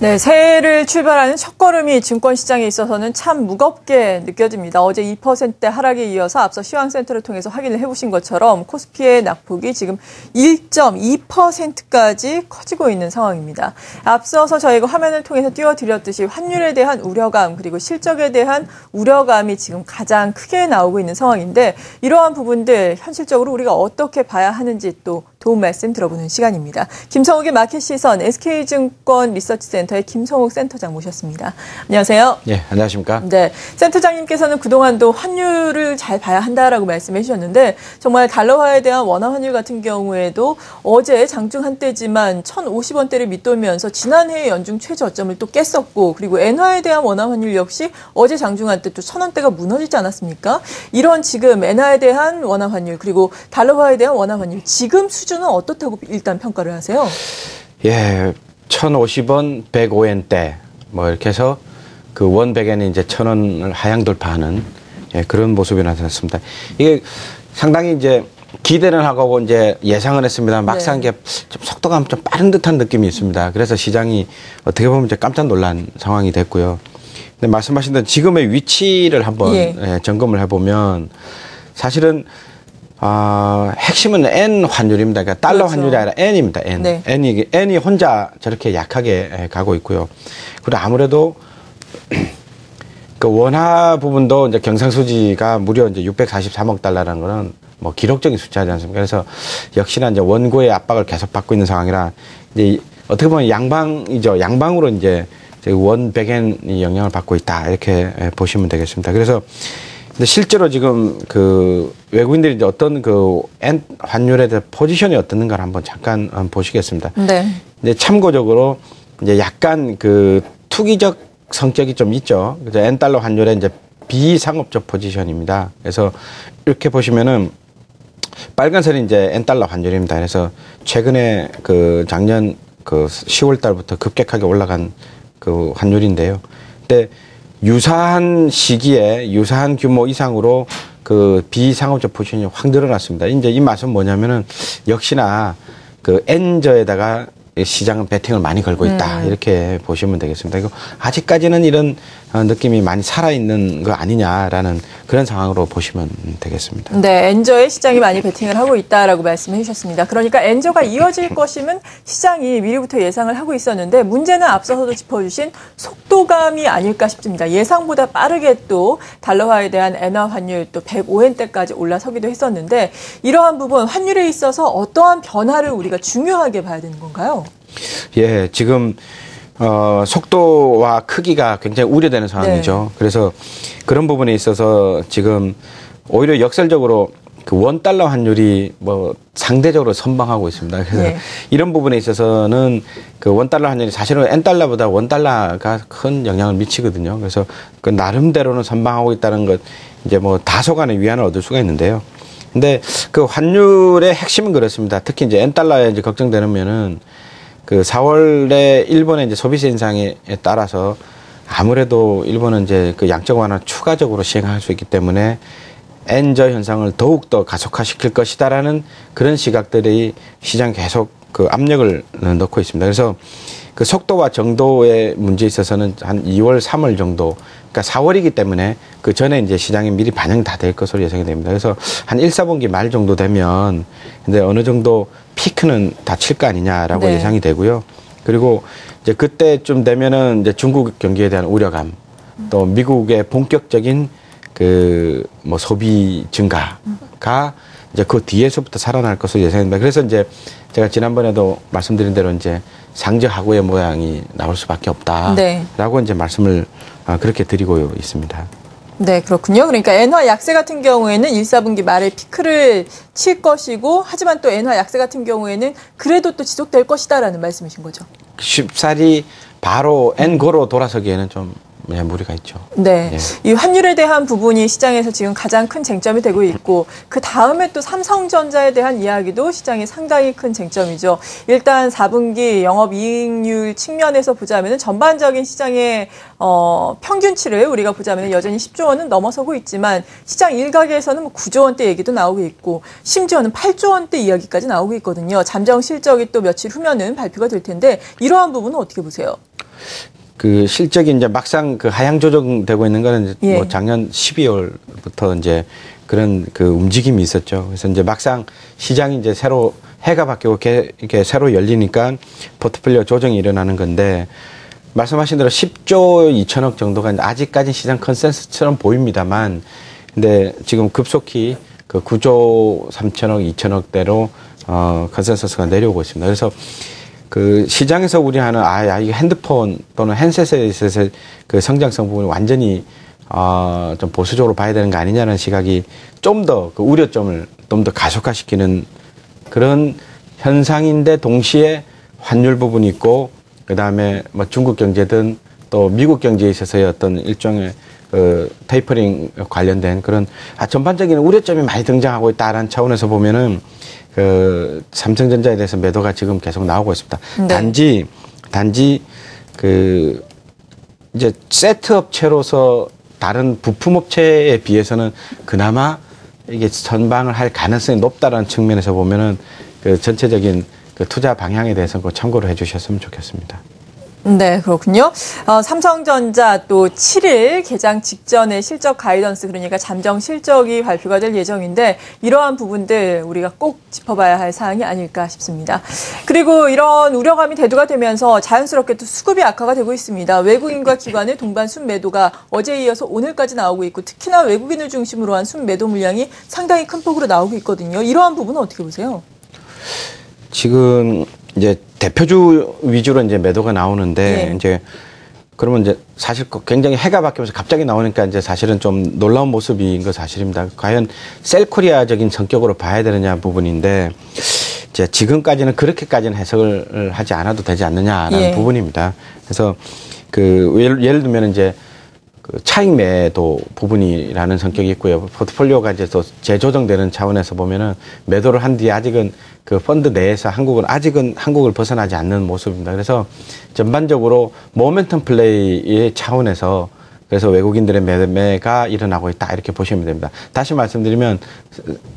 네, 새해를 출발하는 첫걸음이 증권시장에 있어서는 참 무겁게 느껴집니다. 어제 2%대 하락에 이어서 앞서 시황센터를 통해서 확인을 해보신 것처럼 코스피의 낙폭이 지금 1.2%까지 커지고 있는 상황입니다. 앞서서 저희가 화면을 통해서 띄워드렸듯이 환율에 대한 우려감 그리고 실적에 대한 우려감이 지금 가장 크게 나오고 있는 상황인데 이러한 부분들 현실적으로 우리가 어떻게 봐야 하는지 또 도움 말씀 들어보는 시간입니다. 김성욱의 마켓 시선 SK증권 리서치센터의 김성욱 센터장 모셨습니다. 안녕하세요. 예, 안녕하십니까? 네, 센터장님께서는 그동안도 환율을 잘 봐야 한다라고 말씀해 주셨는데 정말 달러화에 대한 원화 환율 같은 경우에도 어제 장중 한때지만 1,050원대를 밑돌면서 지난해 연중 최저점을 또 깼었고 그리고 엔화에 대한 원화 환율 역시 어제 장중 한때 또 1,000원대가 무너지지 않았습니까? 이런 지금 엔화에 대한 원화 환율 그리고 달러화에 대한 원화 환율 지금 수준 수준은 어떻다고 일단 평가를 하세요? 예, 1,050원, 105엔대 뭐 이렇게 해서 그원 100엔이 이제 1,000원을 하향 돌파하는 예, 그런 모습이 나타났습니다. 이게 상당히 이제 기대는 하고 이제 예상을 했습니다. 막상 네. 게좀 속도가 좀 빠른 듯한 느낌이 있습니다. 그래서 시장이 어떻게 보면 이제 깜짝 놀란 상황이 됐고요. 근데 말씀하신 대로 지금의 위치를 한번 예. 예, 점검을 해보면 사실은 아, 핵심은 N 환율입니다. 그러니까 달러 그렇죠. 환율이 아니라 N입니다. N. 네. N이, N이 혼자 저렇게 약하게 가고 있고요. 그리고 아무래도 그 원화 부분도 이제 경상수지가 무려 이제 643억 달러라는 거는 뭐 기록적인 숫자지 않습니까? 그래서 역시나 이제 원고의 압박을 계속 받고 있는 상황이라 이제 어떻게 보면 양방이죠. 양방으로 이제 원 백엔이 영향을 받고 있다. 이렇게 보시면 되겠습니다. 그래서 근데 실제로 지금 그 외국인들이 이제 어떤 그 환율에 대한 포지션이 어떻는가를 한번 잠깐 한번 보시겠습니다. 네. 이제 참고적으로 이제 약간 그 투기적 성격이 좀 있죠. 그래서 엔 달러 환율의 이제 비상업적 포지션입니다. 그래서 이렇게 보시면은 빨간색이 이제 엔 달러 환율입니다. 그래서 최근에 그 작년 그 10월 달부터 급격하게 올라간 그 환율인데요. 근데 유사한 시기에 유사한 규모 이상으로 그 비상업적 포지션이 확 늘어났습니다. 이제 이 맛은 뭐냐면은 역시나 그 엔저에다가 시장은 베팅을 많이 걸고 있다 음. 이렇게 보시면 되겠습니다. 이거 아직까지는 이런 어, 느낌이 많이 살아있는 거 아니냐라는 그런 상황으로 보시면 되겠습니다. 네, 엔저의 시장이 많이 베팅을 하고 있다라고 말씀해 주셨습니다. 그러니까 엔저가 이어질 것이면 시장이 미리부터 예상을 하고 있었는데 문제는 앞서서도 짚어주신 속도감이 아닐까 싶습니다. 예상보다 빠르게 또 달러화에 대한 엔화 환율 또 105엔대까지 올라서기도 했었는데 이러한 부분 환율에 있어서 어떠한 변화를 우리가 중요하게 봐야 되는 건가요? 예, 지금 어, 속도와 크기가 굉장히 우려되는 상황이죠. 네. 그래서 그런 부분에 있어서 지금 오히려 역설적으로 그원 달러 환율이 뭐 상대적으로 선방하고 있습니다. 그래서 네. 이런 부분에 있어서는 그 원 달러 환율이 사실은 엔 달러보다 원 달러가 큰 영향을 미치거든요. 그래서 그 나름대로는 선방하고 있다는 것 이제 뭐 다소간의 위안을 얻을 수가 있는데요. 근데 그 환율의 핵심은 그렇습니다. 특히 이제 엔 달러에 이제 걱정되는 면은 그 4월에 일본의 이제 소비세 인상에 따라서 아무래도 일본은 이제 그 양적 완화 추가적으로 시행할 수 있기 때문에 엔저 현상을 더욱 더 가속화시킬 것이다라는 그런 시각들이 시장 계속 그 압력을 넣고 있습니다. 그래서 그 속도와 정도의 문제에 있어서는 한 2월, 3월 정도, 그러니까 4월이기 때문에 그 전에 이제 시장에 미리 반영 다 될 것으로 예상이 됩니다. 그래서 한 1, 4분기 말 정도 되면 근데 어느 정도 피크는 다 칠 거 아니냐라고 네. 예상이 되고요. 그리고 이제 그때쯤 되면은 이제 중국 경기에 대한 우려감, 또 미국의 본격적인 그 뭐 소비 증가가 이제 그 뒤에서부터 살아날 것으로 예상됩니다. 그래서 이제 제가 지난번에도 말씀드린 대로 이제 상저하고의 모양이 나올 수밖에 없다라고 네. 이제 말씀을 아, 그렇게 드리고 있습니다. 네, 그렇군요. 그러니까 엔화 약세 같은 경우에는 1, 4분기 말에 피크를 칠 것이고 하지만 또 엔화 약세 같은 경우에는 그래도 또 지속될 것이다라는 말씀이신 거죠. 쉽사리 바로 엔고로 돌아서기에는 좀 네, 무리가 있죠. 네. 네. 이 환율에 대한 부분이 시장에서 지금 가장 큰 쟁점이 되고 있고 그 다음에 또 삼성전자에 대한 이야기도 시장이 상당히 큰 쟁점이죠. 일단 4분기 영업 이익률 측면에서 보자면 전반적인 시장의 어, 평균치를 우리가 보자면 여전히 10조 원은 넘어서고 있지만 시장 일각에서는 뭐 9조 원대 얘기도 나오고 있고 심지어는 8조 원대 이야기까지 나오고 있거든요. 잠정 실적이 또 며칠 후면은 발표가 될 텐데 이러한 부분은 어떻게 보세요? 그 실적이 이제 막상 그 하향 조정되고 있는 거는 이제 예. 뭐 작년 12월부터 이제 그런 그 움직임이 있었죠. 그래서 이제 막상 시장이 이제 새로 해가 바뀌고 게- 이렇게 새로 열리니까 포트폴리오 조정이 일어나는 건데 말씀하신 대로 10조 2천억 정도가 아직까지 시장 컨센서스처럼 보입니다만 근데 지금 급속히 그 9조 3천억 2천억대로 어 컨센서스가 내려오고 있습니다. 그래서 그 시장에서 우려하는 아, 야, 이거 핸드폰 또는 핸셋에 있어서 그 성장성 부분이 완전히 어, 좀 보수적으로 봐야 되는 거 아니냐는 시각이 좀 더 그 우려점을 좀 더 가속화시키는 그런 현상인데 동시에 환율 부분이 있고 그 다음에 뭐 중국 경제든 또 미국 경제에 있어서의 어떤 일종의 그 테이퍼링 관련된 그런 아 전반적인 우려점이 많이 등장하고 있다라는 차원에서 보면은 그 삼성전자에 대해서 매도가 지금 계속 나오고 있습니다. 네. 단지 단지 그 이제 세트 업체로서 다른 부품 업체에 비해서는 그나마 이게 선방을 할 가능성이 높다라는 측면에서 보면은 그 전체적인 그 투자 방향에 대해서 꼭 참고를 해 주셨으면 좋겠습니다. 네, 그렇군요. 어, 삼성전자 또 7일 개장 직전에 실적 가이던스 그러니까 잠정 실적이 발표가 될 예정인데 이러한 부분들 우리가 꼭 짚어봐야 할 사항이 아닐까 싶습니다. 그리고 이런 우려감이 대두가 되면서 자연스럽게 또 수급이 악화가 되고 있습니다. 외국인과 기관의 동반 순매도가 어제에 이어서 오늘까지 나오고 있고 특히나 외국인을 중심으로 한 순매도 물량이 상당히 큰 폭으로 나오고 있거든요. 이러한 부분은 어떻게 보세요? 지금 이제 대표주 위주로 이제 매도가 나오는데 네. 이제 그러면 이제 사실 그 굉장히 해가 바뀌면서 갑자기 나오니까 이제 사실은 좀 놀라운 모습인 거 사실입니다. 과연 셀코리아적인 성격으로 봐야 되느냐 부분인데 이제 지금까지는 그렇게까지는 해석을 하지 않아도 되지 않느냐라는 예. 부분입니다. 그래서 그 예를, 예를 들면 이제 그 차익 매도 부분이라는 성격이 있고요. 포트폴리오가 이제 또 재조정되는 차원에서 보면은 매도를 한 뒤에 아직은 그 펀드 내에서 한국은 아직은 한국을 벗어나지 않는 모습입니다. 그래서 전반적으로 모멘텀 플레이의 차원에서 그래서 외국인들의 매매가 일어나고 있다 이렇게 보시면 됩니다. 다시 말씀드리면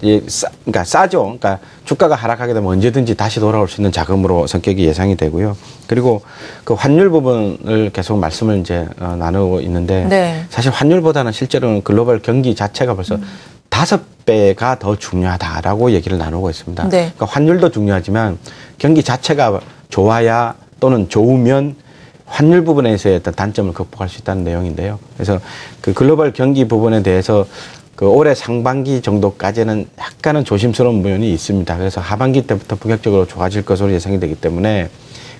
이 싸, 그러니까 싸죠. 그러니까 주가가 하락하게 되면 언제든지 다시 돌아올 수 있는 자금으로 성격이 예상이 되고요. 그리고 그 환율 부분을 계속 말씀을 이제 어, 나누고 있는데 네. 사실 환율보다는 실제로는 글로벌 경기 자체가 벌써 다섯 배가 더 중요하다라고 얘기를 나누고 있습니다. 네. 그러니까 환율도 중요하지만 경기 자체가 좋아야 또는 좋으면 환율 부분에서의 어떤 단점을 극복할 수 있다는 내용인데요. 그래서 그 글로벌 경기 부분에 대해서 그 올해 상반기 정도까지는 약간은 조심스러운 면이 있습니다. 그래서 하반기 때부터 본격적으로 좋아질 것으로 예상이 되기 때문에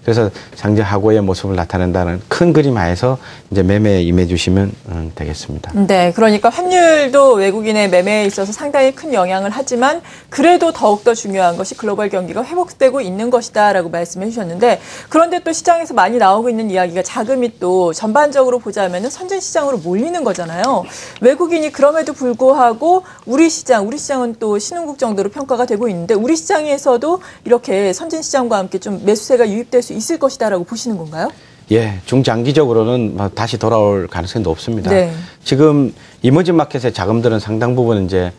그래서 상저하고의 모습을 나타낸다는 큰 그림 하에서 이제 매매에 임해 주시면 음, 되겠습니다. 네, 그러니까 환율도 외국인의 매매에 있어서 상당히 큰 영향을 하지만 그래도 더욱더 중요한 것이 글로벌 경기가 회복되고 있는 것이다라고 말씀해 주셨는데 그런데 또 시장에서 많이 나오고 있는 이야기가 자금이 또 전반적으로 보자면 선진 시장으로 몰리는 거잖아요. 외국인이 그럼에도 불구하고 우리 시장, 우리 시장은 또 신흥국 정도로 평가가 되고 있는데 우리 시장에서도 이렇게 선진 시장과 함께 좀 매수세가 유입될 수 있을 것이다라고 보시는 건가요? 예, 중장기적으로는 뭐 다시 돌아올 가능성이 높습니다. 네. 지금 이머징 마켓의 자금들은 상당 부분 이제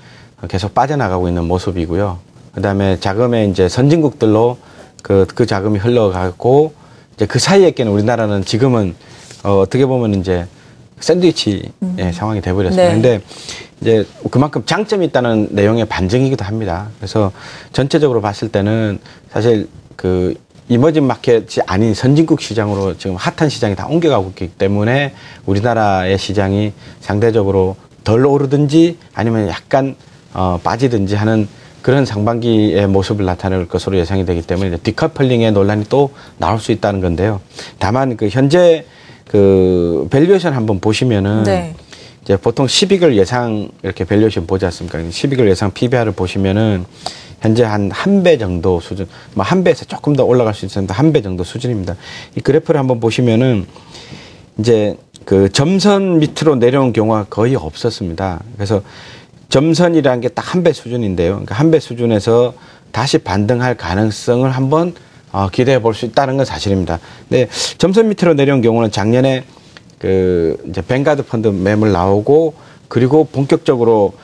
계속 빠져나가고 있는 모습이고요. 그다음에 자금의 이제 선진국들로 그, 그 자금이 흘러가고 이제 그 사이에 께는 우리나라는 지금은 어, 어떻게 보면 이제 샌드위치 의 상황이 돼버렸습니다. 네. 근데 이제 그만큼 장점이 있다는 내용의 반증이기도 합니다. 그래서 전체적으로 봤을 때는 사실 그 이머징 마켓이 아닌 선진국 시장으로 지금 핫한 시장이 다 옮겨가고 있기 때문에 우리나라의 시장이 상대적으로 덜 오르든지 아니면 약간 어, 빠지든지 하는 그런 상반기의 모습을 나타낼 것으로 예상이 되기 때문에 디커플링의 논란이 또 나올 수 있다는 건데요. 다만 그 현재 그 밸류에이션 한번 보시면은 네. 이제 보통 12개월 예상 이렇게 밸류에이션 보지 않습니까? 12개월 예상 PBR을 보시면은 현재 한 한 배 정도 수준, 뭐 한 배에서 조금 더 올라갈 수 있는데 한배 정도 수준입니다. 이 그래프를 한번 보시면은 이제 그 점선 밑으로 내려온 경우가 거의 없었습니다. 그래서 점선이라는 게 딱 한 배 수준인데요. 그러니까 한 배 수준에서 다시 반등할 가능성을 한번 어, 기대해 볼 수 있다는 건 사실입니다. 근데 점선 밑으로 내려온 경우는 작년에 그 이제 뱅가드 펀드 매물 나오고 그리고 본격적으로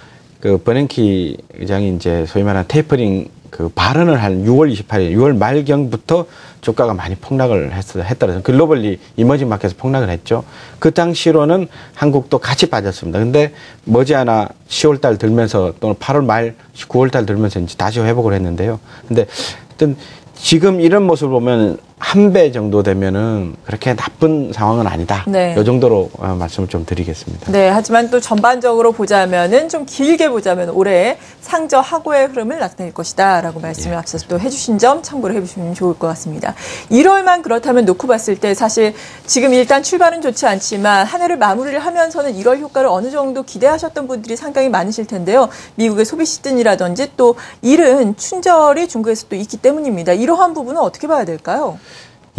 그 버냉키 의장이 이제 소위 말하는 테이퍼링 그 발언을 한 6월 28일, 6월 말경부터 주가가 많이 폭락을 했, 했더라고요. 글로벌리 이머징 마켓에서 폭락을 했죠. 그 당시로는 한국도 같이 빠졌습니다. 근데 머지않아 10월 달 들면서 또는 8월 말 9월 달 들면서 이제 다시 회복을 했는데요. 근데 하여튼 지금 이런 모습을 보면 한 배 정도 되면은 그렇게 나쁜 상황은 아니다. 네. 이 정도로 어, 말씀을 좀 드리겠습니다. 네, 하지만 또 전반적으로 보자면은 좀 길게 보자면 올해 상저 하고의 흐름을 나타낼 것이다라고 말씀을 앞서서 또 해주신 점 참고를 해주시면 좋을 것 같습니다. 1월만 그렇다면 놓고 봤을 때 사실 지금 일단 출발은 좋지 않지만 한 해를 마무리를 하면서는 1월 효과를 어느 정도 기대하셨던 분들이 상당히 많으실 텐데요. 미국의 소비 시즌이라든지 또 일은 춘절이 중국에서 또 있기 때문입니다. 이러한 부분은 어떻게 봐야 될까요?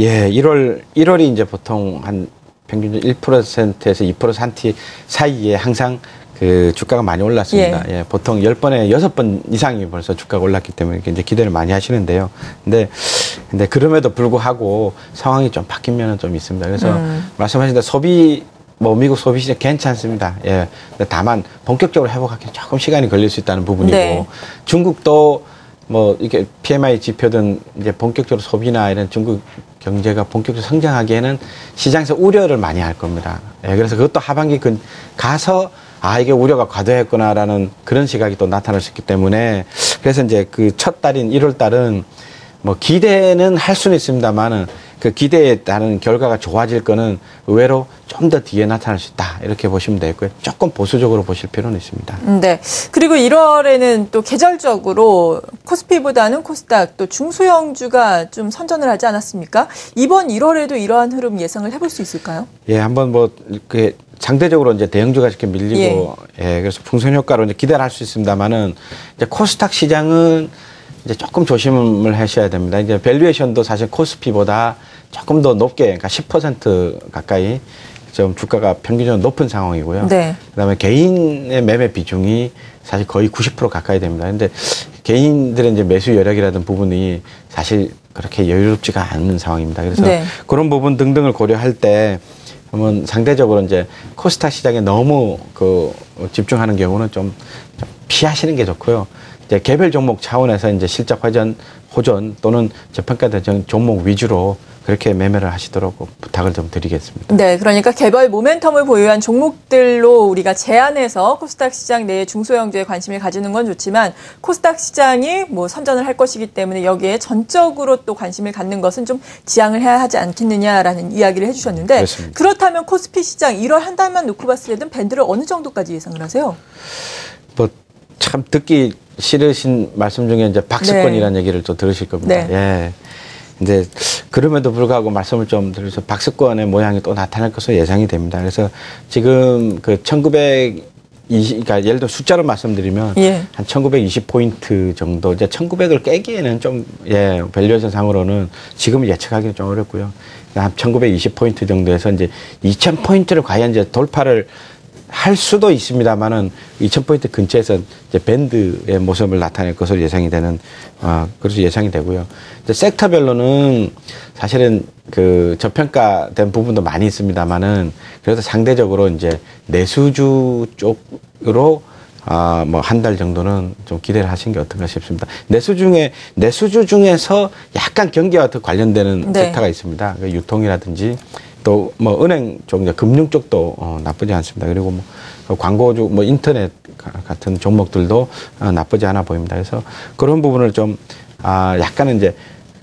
예, 1월 1월이 이제 보통 한 평균 1%에서 2%산티 사이에 항상 그 주가가 많이 올랐습니다. 예, 보통 10번에 6번 이상이 벌써 주가가 올랐기 때문에 이제 기대를 많이 하시는데요. 근데 근데 그럼에도 불구하고 상황이 좀 바뀌면은 좀 있습니다. 그래서 말씀하신 대로 소비 뭐 미국 소비 시장 괜찮습니다. 예. 다만 본격적으로 회복하기 는 조금 시간이 걸릴 수 있다는 부분이고 네. 중국도 뭐 이렇게 PMI 지표든 이제 본격적으로 소비나 이런 중국 경제가 본격적으로 성장하기에는 시장에서 우려를 많이 할 겁니다. 예, 그래서 그것도 하반기 근 가서 아 이게 우려가 과도했구나라는 그런 시각이 또 나타날 수 있기 때문에 그래서 이제 그 첫 달인 1월 달은 뭐 기대는 할 수는 있습니다만은 그 기대에 따른 결과가 좋아질 거는 의외로 좀 더 뒤에 나타날 수 있다 이렇게 보시면 되고요. 조금 보수적으로 보실 필요는 있습니다. 음, 네. 그리고 1월에는 또 계절적으로 코스피보다는 코스닥 또 중소형주가 좀 선전을 하지 않았습니까? 이번 1월에도 이러한 흐름 예상을 해볼 수 있을까요? 예, 한번 뭐, 그, 상대적으로 이제 대형주가 이렇게 밀리고, 예, 그래서 풍선 효과로 이제 기대를 할 수 있습니다만은, 이제 코스닥 시장은 이제 조금 조심을 하셔야 됩니다. 이제 밸류에이션도 사실 코스피보다 조금 더 높게, 그러니까 10% 가까이 좀 주가가 평균적으로 높은 상황이고요. 네. 그다음에 개인의 매매 비중이 사실 거의 90% 가까이 됩니다. 근데 개인들의 이제 매수 여력이라든 부분이 사실 그렇게 여유롭지가 않은 상황입니다. 그래서 네. 그런 부분 등등을 고려할 때 그러면 상대적으로 이제 코스닥 시장에 너무 그 집중하는 경우는 좀, 좀 피하시는 게 좋고요. 이제 개별 종목 차원에서 이제 실적 회전, 호전 또는 저평가된 종목 위주로 그렇게 매매를 하시도록 부탁을 좀 드리겠습니다. 네, 그러니까 개별 모멘텀을 보유한 종목들로 우리가 제한해서 코스닥 시장 내에 중소형주에 관심을 가지는 건 좋지만 코스닥 시장이 뭐 선전을 할 것이기 때문에 여기에 전적으로 또 관심을 갖는 것은 좀 지양을 해야 하지 않겠느냐라는 이야기를 해주셨는데 그렇습니다. 그렇다면 코스피 시장 1월 한 달만 놓고 봤을 때는 밴드를 어느 정도까지 예상을 하세요? 뭐 참 듣기 싫으신 말씀 중에 이제 박스권이라는 얘기를 또 들으실 겁니다. 네. 예. 이제 그럼에도 불구하고 말씀을 좀 드려서 박스권의 모양이 또 나타날 것으로 예상이 됩니다. 그래서 지금 그 1920, 그러니까 예를 들어 숫자로 말씀드리면 예. 한 1920포인트 정도, 이제 1900을 깨기에는 좀, 예, 밸류에이션 상으로는 지금 예측하기는 좀 어렵고요. 한 1920포인트 정도에서 이제 2000포인트를 과연 이제 돌파를 할 수도 있습니다만은 2000포인트 근처에서 이제 밴드의 모습을 나타낼 것으로 예상이 되는, 어, 그래서 예상이 되고요. 이제 섹터별로는 사실은 그 저평가된 부분도 많이 있습니다만은 그래도 상대적으로 이제 내수주 쪽으로 아, 뭐, 한 달 정도는 좀 기대를 하신 게 어떤가 싶습니다. 내수 중에, 내수주 중에서 약간 경기와 더 관련되는 네. 섹터가 있습니다. 그 유통이라든지 또 뭐 은행 쪽, 금융 쪽도 어, 나쁘지 않습니다. 그리고 뭐그 광고주, 뭐 인터넷 가- 같은 종목들도 어, 나쁘지 않아 보입니다. 그래서 그런 부분을 좀, 아, 약간은 이제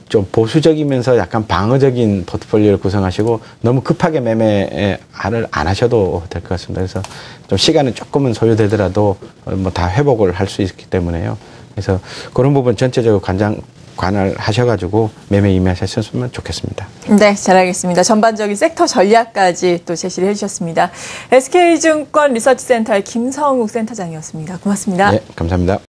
좀 보수적이면서 약간 방어적인 포트폴리오를 구성하시고 너무 급하게 매매를 안 하셔도 될 것 같습니다. 그래서 좀 시간은 조금은 소요되더라도 뭐 다 회복을 할 수 있기 때문에요. 그래서 그런 부분 전체적으로 관장 관할 하셔가지고 매매 임하셨으면 좋겠습니다. 네, 잘 알겠습니다. 전반적인 섹터 전략까지 또 제시를 해주셨습니다. SK증권 리서치센터의 김성욱 센터장이었습니다. 고맙습니다. 네, 감사합니다.